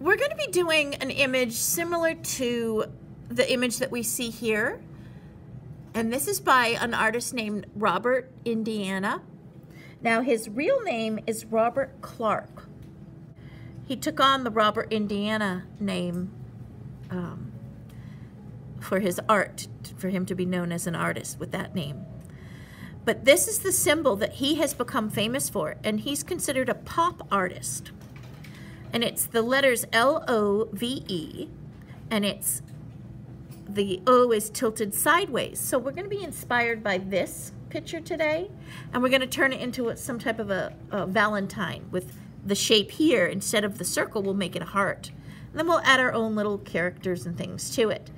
we're going to be doing an image similar to the image that we see here. And this is by an artist named Robert Indiana. Now his real name is Robert Clark. He took on the Robert Indiana name um, for his art, for him to be known as an artist with that name. But this is the symbol that he has become famous for, and he's considered a pop artist and it's the letters L-O-V-E, and it's the O is tilted sideways. So we're going to be inspired by this picture today, and we're going to turn it into some type of a, a Valentine with the shape here. Instead of the circle, we'll make it a heart. And then we'll add our own little characters and things to it.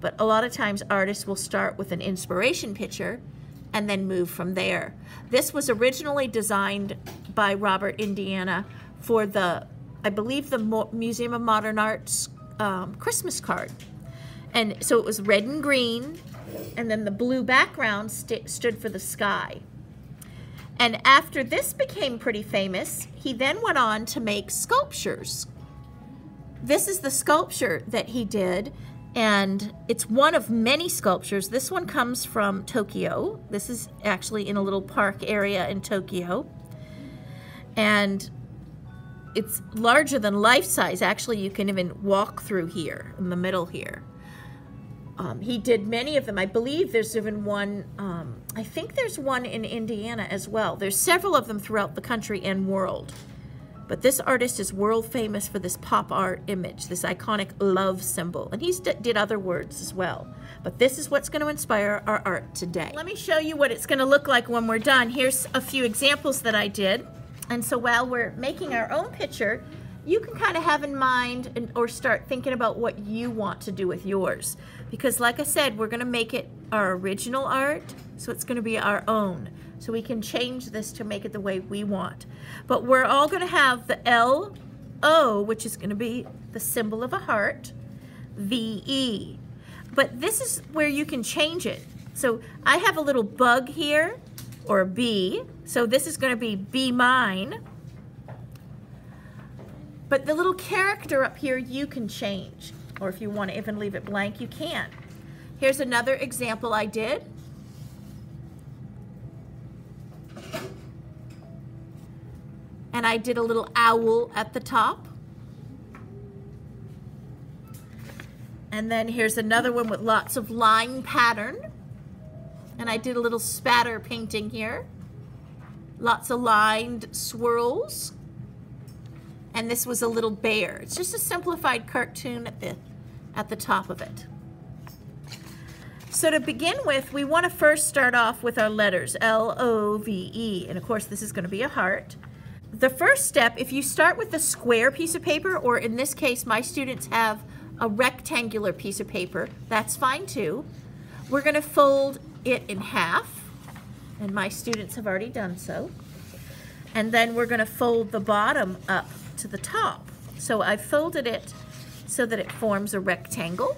But a lot of times artists will start with an inspiration picture and then move from there. This was originally designed by Robert Indiana for the I believe, the Mo Museum of Modern Art's um, Christmas card. And so it was red and green, and then the blue background st stood for the sky. And after this became pretty famous, he then went on to make sculptures. This is the sculpture that he did, and it's one of many sculptures. This one comes from Tokyo. This is actually in a little park area in Tokyo. And it's larger than life size. Actually, you can even walk through here in the middle here. Um, he did many of them. I believe there's even one, um, I think there's one in Indiana as well. There's several of them throughout the country and world. But this artist is world famous for this pop art image, this iconic love symbol. And he did other words as well. But this is what's going to inspire our art today. Let me show you what it's going to look like when we're done. Here's a few examples that I did. And so while we're making our own picture, you can kind of have in mind and, or start thinking about what you want to do with yours. Because like I said, we're gonna make it our original art, so it's gonna be our own. So we can change this to make it the way we want. But we're all gonna have the L, O, which is gonna be the symbol of a heart, V, E. But this is where you can change it. So I have a little bug here, or B. So this is going to be be mine. But the little character up here you can change. Or if you want to even leave it blank, you can. Here's another example I did. And I did a little owl at the top. And then here's another one with lots of line pattern. And I did a little spatter painting here. Lots of lined swirls. And this was a little bear. It's just a simplified cartoon at the, at the top of it. So to begin with, we want to first start off with our letters, L-O-V-E. And of course, this is going to be a heart. The first step, if you start with a square piece of paper, or in this case, my students have a rectangular piece of paper, that's fine too. We're going to fold it in half, and my students have already done so. And then we're going to fold the bottom up to the top. So I've folded it so that it forms a rectangle,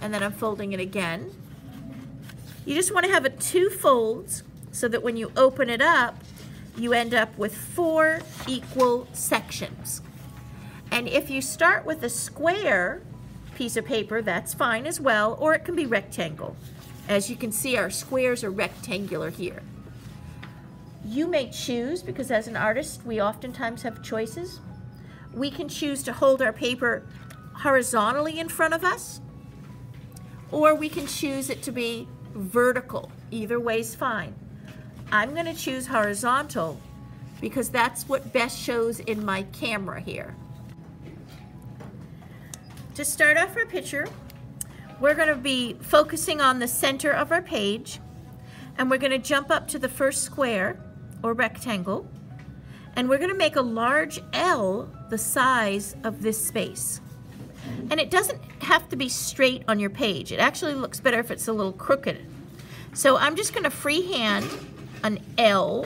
and then I'm folding it again. You just want to have it two folds so that when you open it up, you end up with four equal sections. And if you start with a square piece of paper, that's fine as well, or it can be rectangle. As you can see, our squares are rectangular here. You may choose, because as an artist, we oftentimes have choices. We can choose to hold our paper horizontally in front of us, or we can choose it to be vertical. Either way is fine. I'm going to choose horizontal because that's what best shows in my camera here. To start off our picture, we're going to be focusing on the center of our page and we're going to jump up to the first square or rectangle and we're going to make a large L the size of this space. And it doesn't have to be straight on your page. It actually looks better if it's a little crooked. So I'm just going to freehand an L.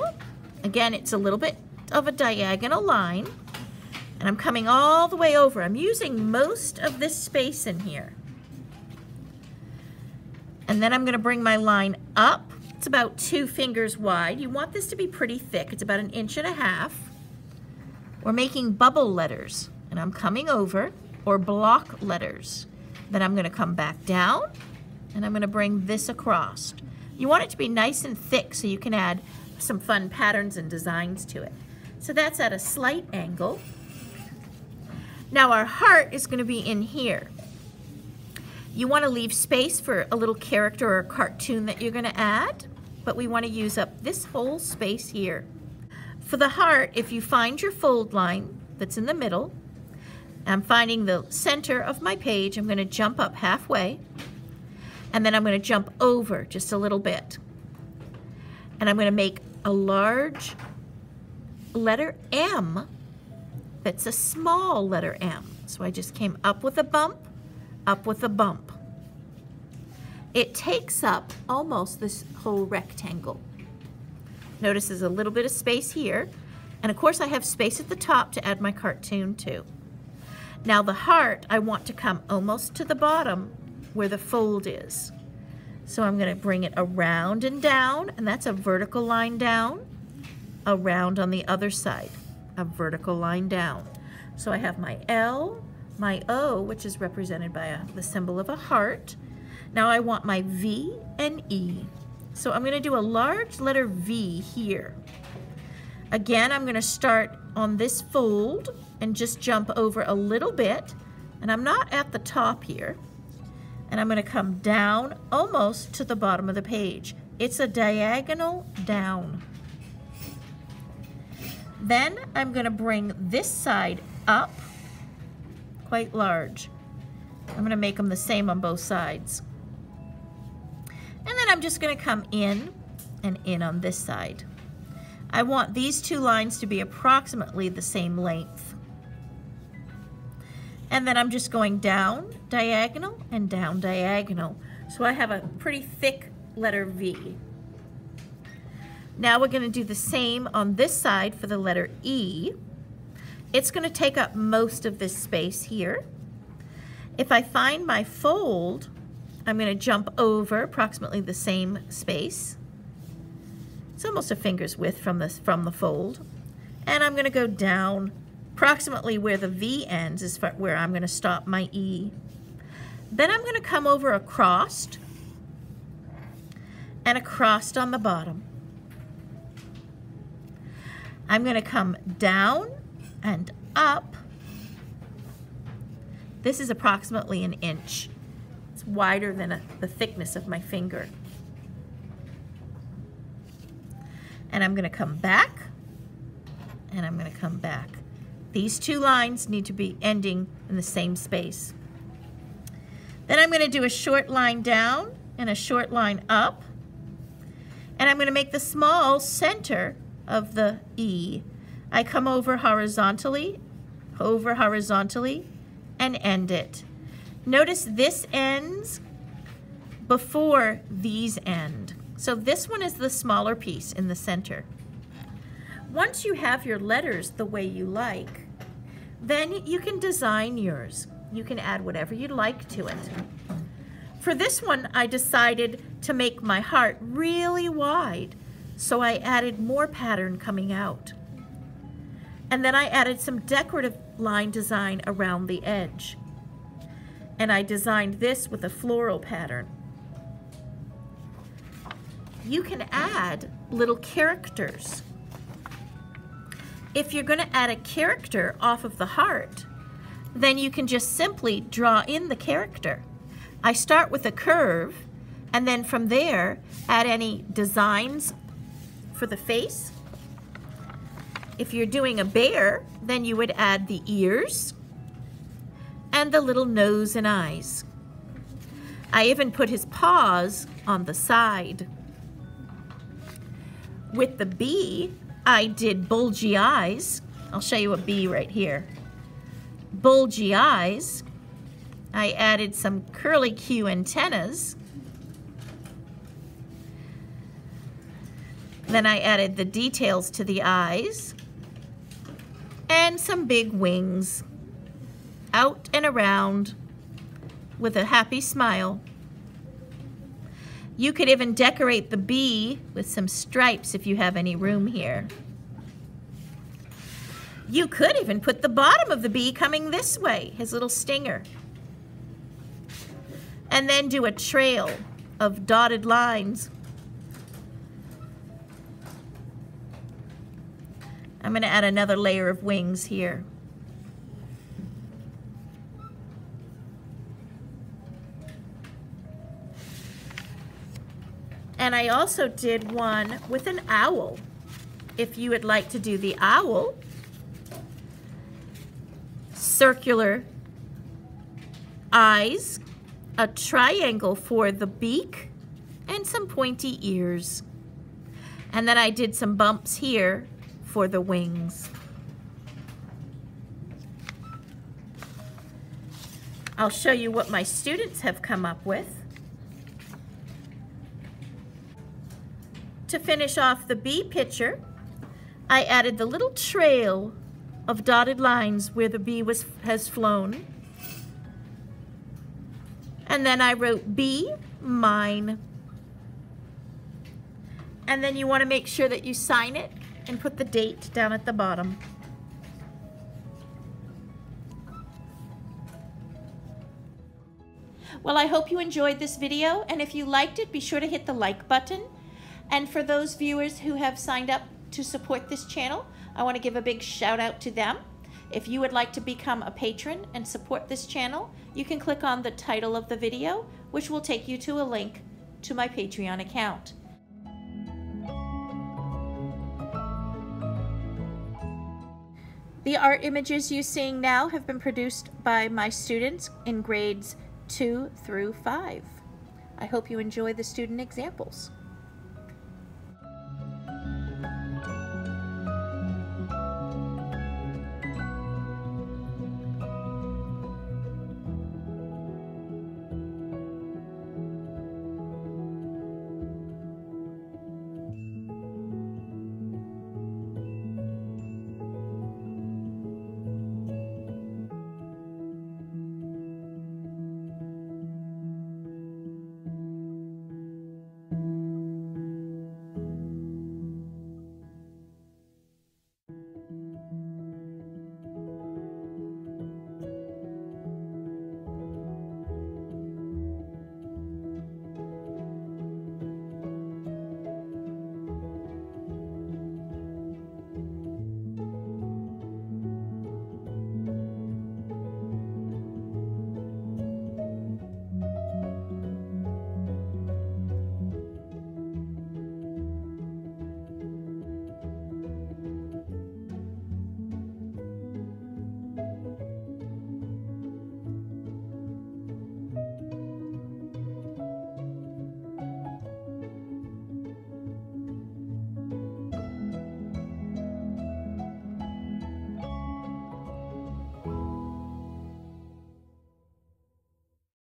Again, it's a little bit of a diagonal line. And I'm coming all the way over. I'm using most of this space in here. And then I'm gonna bring my line up. It's about two fingers wide. You want this to be pretty thick. It's about an inch and a half. We're making bubble letters. and I'm coming over, or block letters. Then I'm gonna come back down, and I'm gonna bring this across. You want it to be nice and thick so you can add some fun patterns and designs to it. So that's at a slight angle. Now our heart is going to be in here. You want to leave space for a little character or cartoon that you're going to add, but we want to use up this whole space here. For the heart, if you find your fold line that's in the middle, I'm finding the center of my page, I'm going to jump up halfway, and then I'm going to jump over just a little bit. And I'm going to make a large letter M that's a small letter M. So I just came up with a bump, up with a bump. It takes up almost this whole rectangle. Notice there's a little bit of space here. And of course I have space at the top to add my cartoon too. Now the heart, I want to come almost to the bottom where the fold is. So I'm going to bring it around and down, and that's a vertical line down, around on the other side, a vertical line down. So I have my L, my O, which is represented by a, the symbol of a heart. Now I want my V and E. So I'm going to do a large letter V here. Again, I'm going to start on this fold and just jump over a little bit. And I'm not at the top here and I'm going to come down almost to the bottom of the page. It's a diagonal down. Then I'm going to bring this side up quite large. I'm going to make them the same on both sides. And then I'm just going to come in and in on this side. I want these two lines to be approximately the same length. And then I'm just going down diagonal and down diagonal. So I have a pretty thick letter V. Now we're going to do the same on this side for the letter E. It's going to take up most of this space here. If I find my fold, I'm going to jump over approximately the same space. It's almost a finger's width from, this, from the fold. And I'm going to go down approximately where the V ends is where I'm going to stop my E. Then I'm going to come over across and across on the bottom. I'm going to come down and up. This is approximately an inch. It's wider than a, the thickness of my finger. And I'm going to come back and I'm going to come back. These two lines need to be ending in the same space. Then I'm going to do a short line down and a short line up. And I'm going to make the small center of the E. I come over horizontally, over horizontally, and end it. Notice this ends before these end. So this one is the smaller piece in the center. Once you have your letters the way you like, then you can design yours. You can add whatever you'd like to it. For this one, I decided to make my heart really wide, so I added more pattern coming out. And then I added some decorative line design around the edge. And I designed this with a floral pattern. You can add little characters if you're going to add a character off of the heart, then you can just simply draw in the character. I start with a curve, and then from there, add any designs for the face. If you're doing a bear, then you would add the ears and the little nose and eyes. I even put his paws on the side. With the bee, I did bulgy eyes. I'll show you a bee right here. Bulgy eyes. I added some curly Q antennas. Then I added the details to the eyes and some big wings out and around with a happy smile. You could even decorate the bee with some stripes if you have any room here. You could even put the bottom of the bee coming this way, his little stinger. And then do a trail of dotted lines. I'm going to add another layer of wings here. And I also did one with an owl. If you would like to do the owl, circular eyes, a triangle for the beak, and some pointy ears. And then I did some bumps here for the wings. I'll show you what my students have come up with. To finish off the bee picture, I added the little trail of dotted lines where the bee was, has flown. And then I wrote bee, mine. And then you want to make sure that you sign it and put the date down at the bottom. Well, I hope you enjoyed this video, and if you liked it, be sure to hit the like button and for those viewers who have signed up to support this channel, I want to give a big shout out to them. If you would like to become a patron and support this channel, you can click on the title of the video, which will take you to a link to my Patreon account. The art images you seeing now have been produced by my students in grades 2 through 5. I hope you enjoy the student examples.